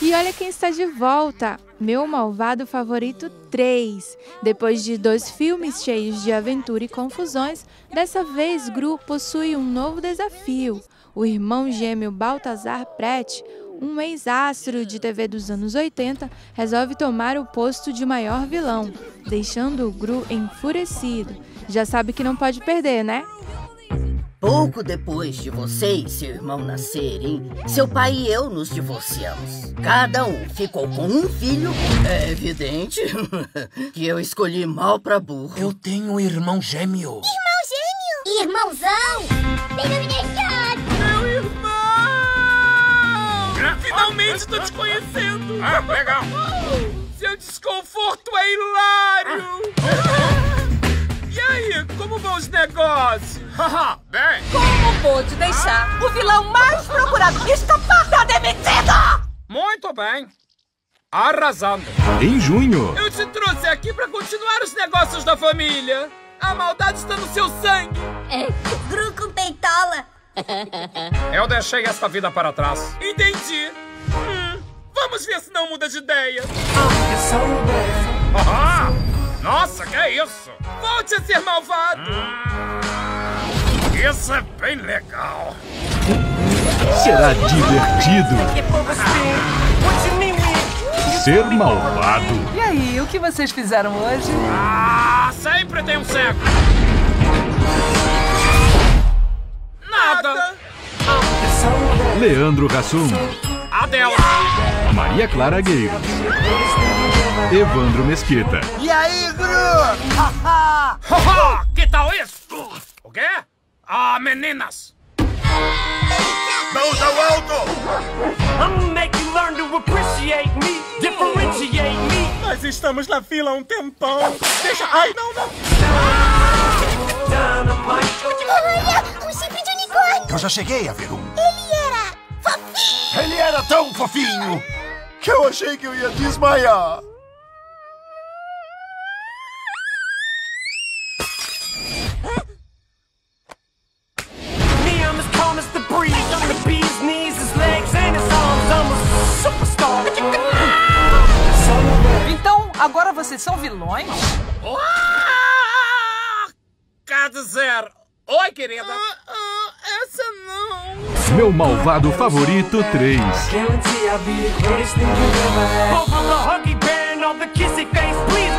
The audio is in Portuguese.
E olha quem está de volta! Meu Malvado Favorito 3. Depois de dois filmes cheios de aventura e confusões, dessa vez Gru possui um novo desafio. O irmão gêmeo Baltazar Prete, um ex-astro de TV dos anos 80, resolve tomar o posto de maior vilão, deixando o Gru enfurecido. Já sabe que não pode perder, né? Pouco depois de você e seu irmão nascerem, seu pai e eu nos divorciamos. Cada um ficou com um filho. É evidente que eu escolhi mal pra burro. Eu tenho um irmão gêmeo. Irmão gêmeo? Irmãozão! Minha! Meu irmão! Finalmente tô te conhecendo! Ah, legal! Seu desconforto é hilário! E aí, como vão os negócios? Haha, bem! Como pôde deixar o vilão mais procurado escapar da demitida? Muito bem. Arrasando. Em junho. Eu te trouxe aqui pra continuar os negócios da família. A maldade está no seu sangue. É, Gru com peitola. Eu deixei esta vida para trás. Entendi. Hum, vamos ver se não muda de ideia. Haha! Nossa, que é isso? Volte a ser malvado. Isso é bem legal. Será divertido. Ser malvado. E aí, o que vocês fizeram hoje? Ah, sempre tem um cego. Nada. Leandro Hassum. Adeus. Maria Clara Gueiros. Evandro Mesquita. E aí, Gru? Que tal isso? O quê? Ah, meninas. Mãos ao alto! I'ma make you learn to appreciate me, differentiate me. Nós estamos na fila há um tempão. Deixa. Ai, não, não. Olha, um chifre de unicórnio! Eu já cheguei a ver um. Ele era fofinho! Ele era tão fofinho que eu achei que eu ia desmaiar. Vocês são vilões? Ah, Quer dizer, oi, querida. Ah, ah, essa não. Meu malvado favorito 3. Guarantee I'll be the greatest thing you ever had. Over the huggy bear and all the kissy face, please